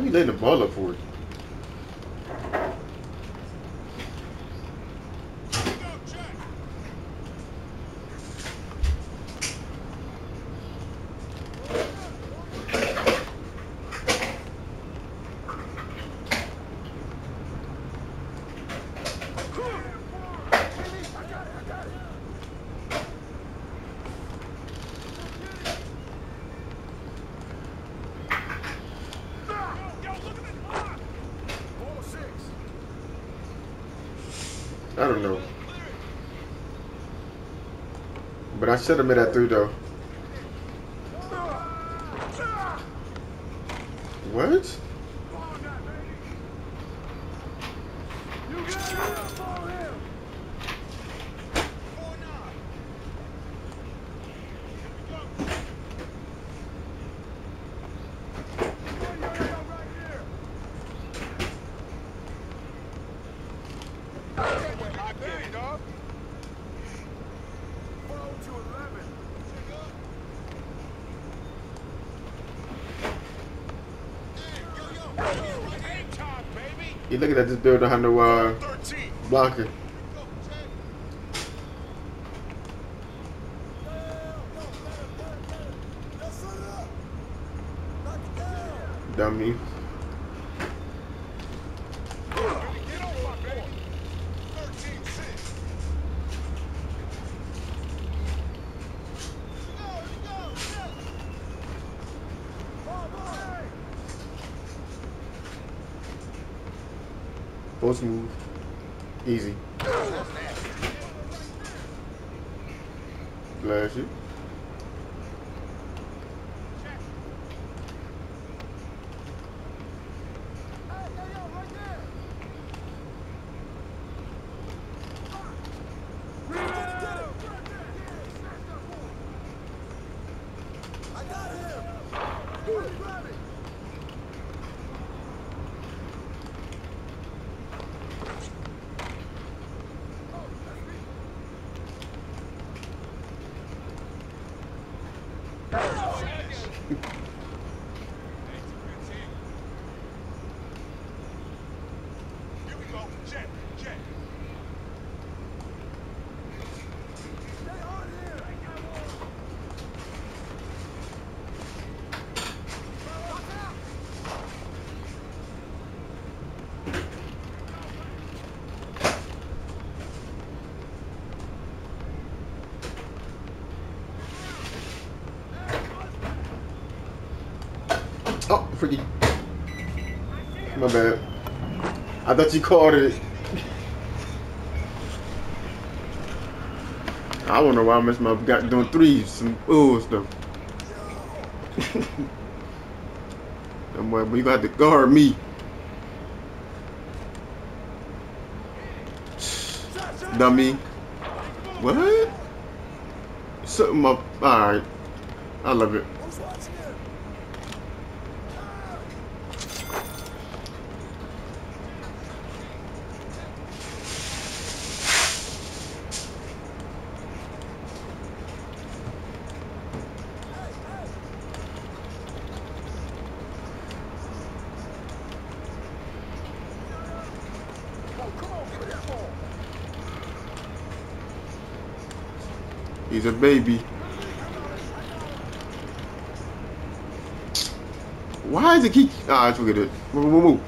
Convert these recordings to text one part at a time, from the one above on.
Why you letting the ball up for it? Go, check. Yo, look at this block. Ball six. I don't know. But I should have made that through though. What? Four nine. Here we go. I get it, dog. Four to eleven. Hey, yo, yo, right here. Time, You looking at this build don't have uh, blocker. Dummy. Get on my baby. Thirteen six. Post move. Easy. Flash it. I got him. Grab it. Here we go. Check, check. Stay on here. Freaky. My bad. I thought you called it. I know why I missed my got doing threes, some ooh stuff. I'm like, but you got to guard me. Dummy. What? Something up. Alright. I love it. Who's watching him? Oh, come on, give me that ball. He's a baby. Why is it keep? Ah, I forget it. Move, move, move.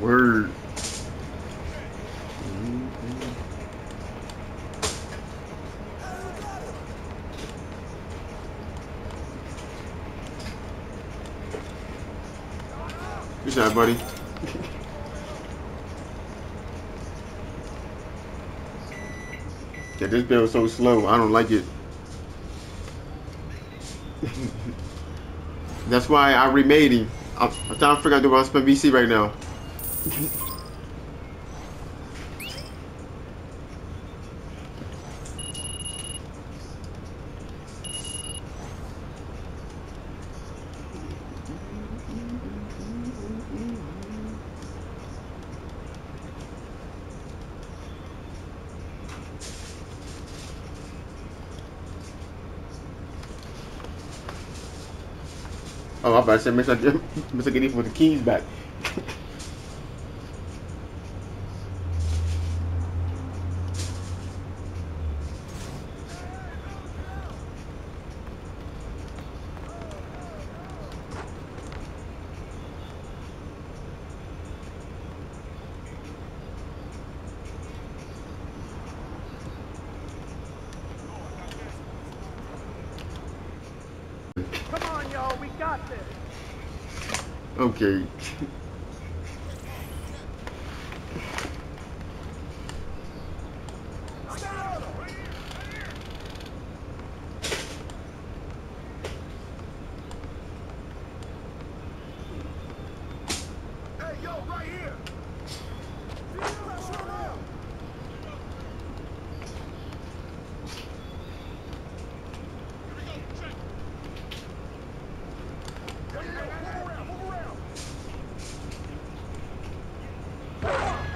Word. Good shot, buddy. Yeah, this build is so slow. I don't like it. That's why I remade him. I'm, I'm trying to figure out what I spend VC right now. I'm about to say, Mr. Getty for the keys back.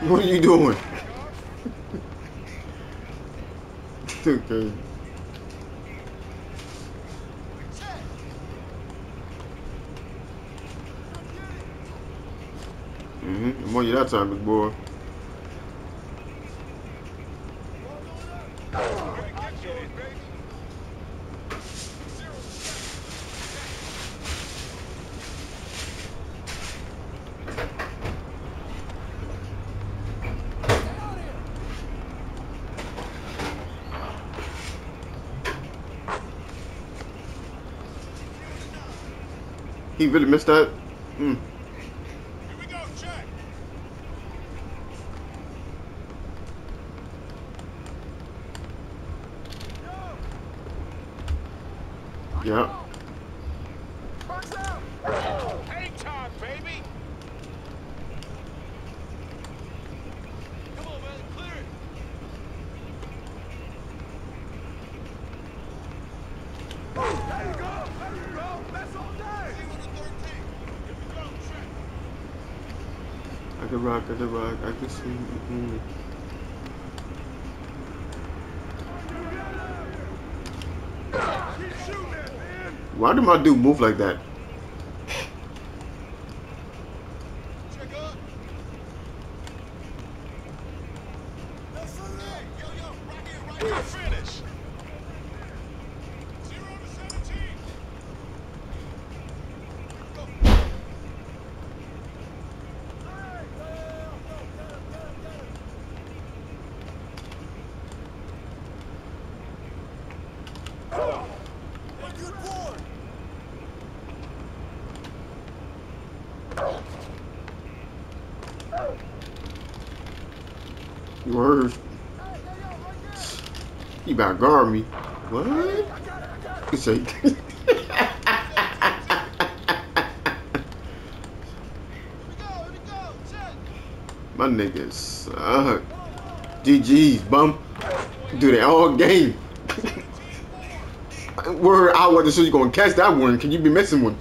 What are you doing? okay. Mm-hmm. I'm you that time, big boy. He really missed that. Mm. Go, check. Yeah. Box out. Hang time, baby. Come on, man. Clear it. There you go. There you go. That's all day. Here we go, check. Can rock, I can rock, I can see. Mm. Man. Why did my dude move like that? Check up. That's Hey, yo, yo, right here, right here. Finish. Zero to seventeen. Go. Good boy. You heard? He about to guard me. What? He say. My niggas suck. GG's, bum. Do that all game. Word, I wasn't sure you gonna catch that one. Can you be missing one?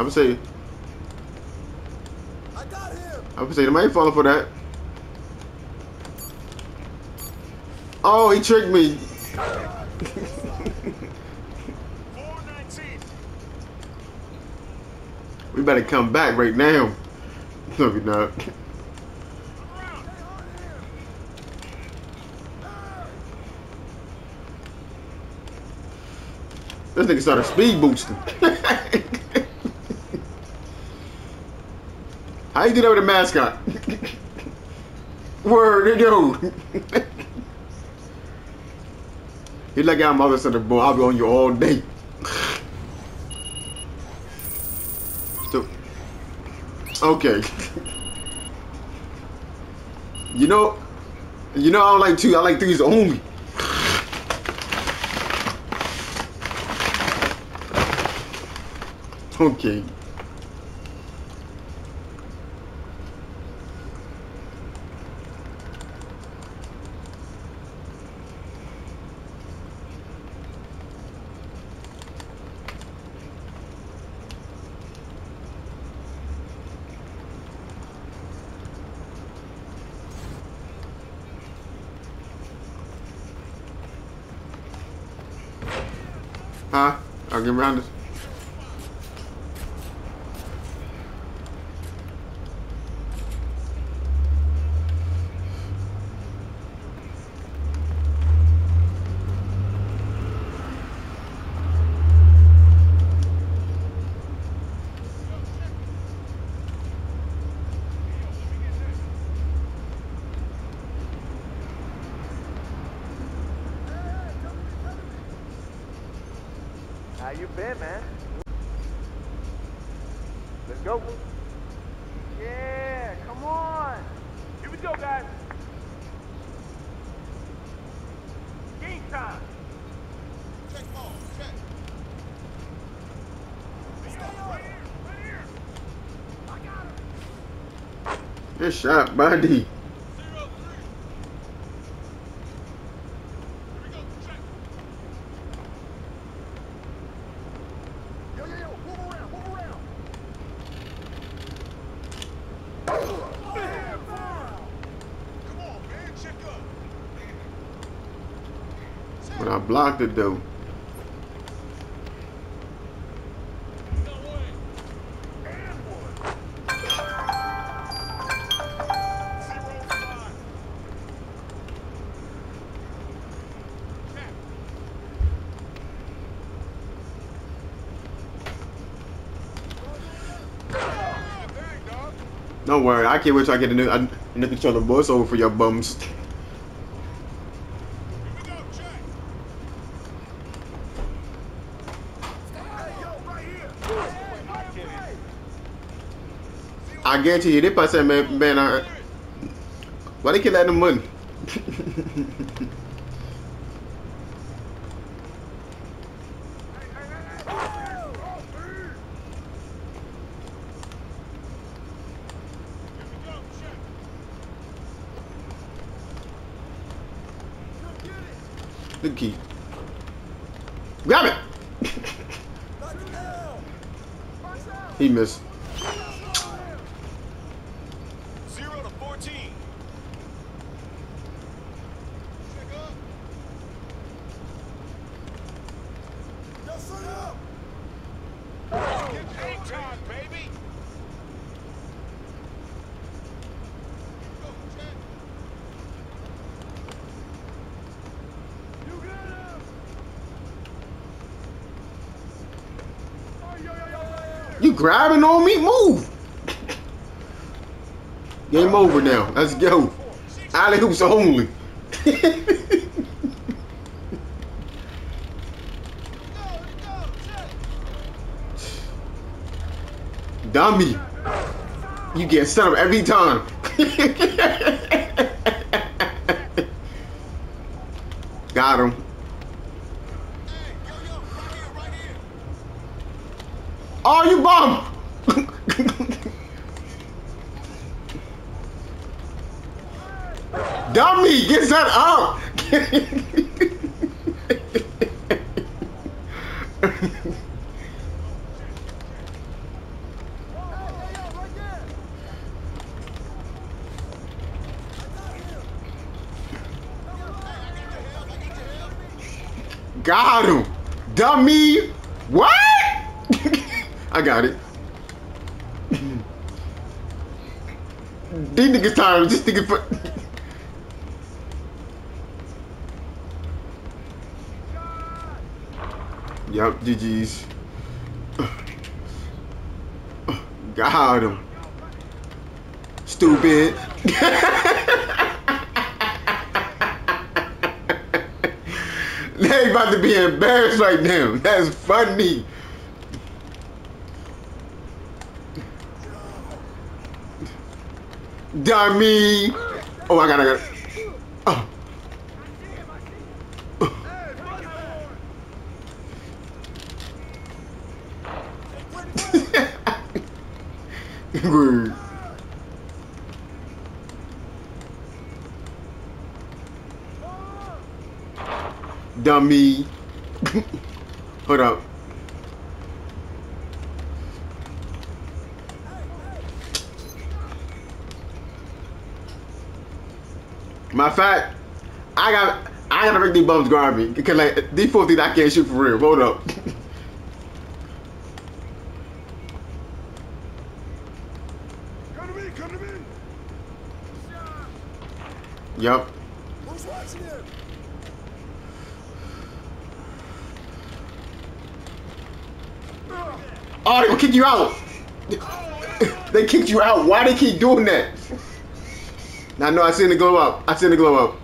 I'm gonna say, I got him. I'm gonna say, the man falling for that. Oh, he tricked me. We better come back right now. No, we not. This nigga started speed boosting. How you do that with a mascot? Word, yo. He like mother said, boy, I'll be on you all day. So, okay. You know, you know I don't like two. I like threes only. Okay. Huh? I'll get around this. You been, man? Let's go. Yeah, come on. Here we go, guys. Game time. Check ball. Check. Right here, right here. I got him. Good shot, buddy. Zero three. Here we go. Check. Yo, yo, yo. Move around. Move around. Come on, man. Check up. But I blocked it though. Don't worry, I can't wait till I get a new, a new controller voice over for your bums. I guarantee you, probably said, man, man, I, why they keep letting them money? the key. Grab it! he missed. Zero to 14. Check up. Yes, sir. Get game time, baby. Go, check. You got him. Oh, yo, yo, yo, yo. You grabbing on me? Move! Game over now. Let's go. Alley hoops only. Dummy. You get set up every time. Got him. Hey, yo, yo, right here, right here. Oh, you bum! Dummy, get that up! Got him! Dummy! What? I got it. These niggas tired. This nigga put. Yup, GG's. Got him. stupid. they about to be embarrassed right now. That's funny. Dummy. Oh, I gotta go. Oh. Dummy. Hold up. My fact, I got I gotta make these bums guard me because like these four things I can't shoot for real. Hold up. Come to me, come to me. yup. Who's watching him? Oh, they gonna kick you out. they kicked you out. Why they keep doing that? Now, no, I seen the glow up. I seen the glow up.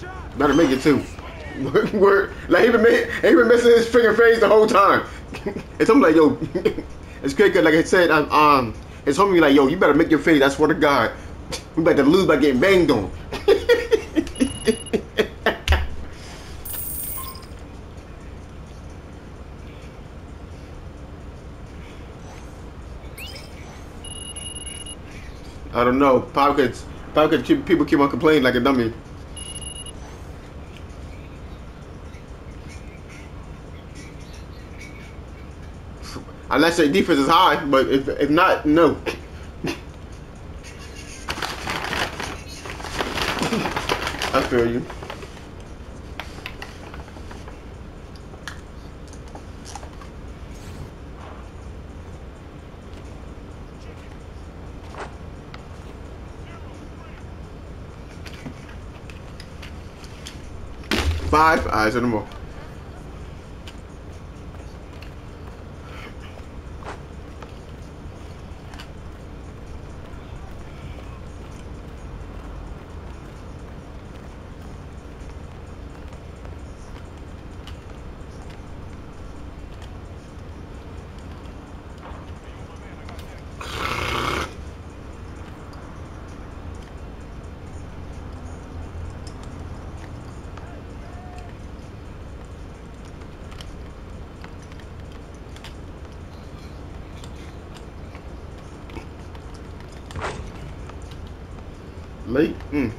Shot. Better make it too. Like he been, he been missing his freaking face the whole time. it's something like yo, it's great. Cause like I said, um, um, it's homie like yo, you better make your face. I swear to God, we to lose by getting banged on. I don't know. Probably 'cause keep- people keep on complaining like a dummy. Unless their defense is high, but if if not, no. I feel you. Five eyes and more. Late? Mm.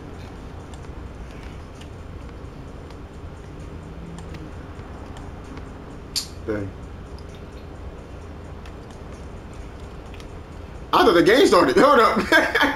Dang. Thought the game started. Hold up.